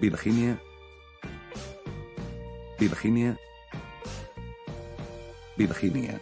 Virginia. Virginia. Virginia.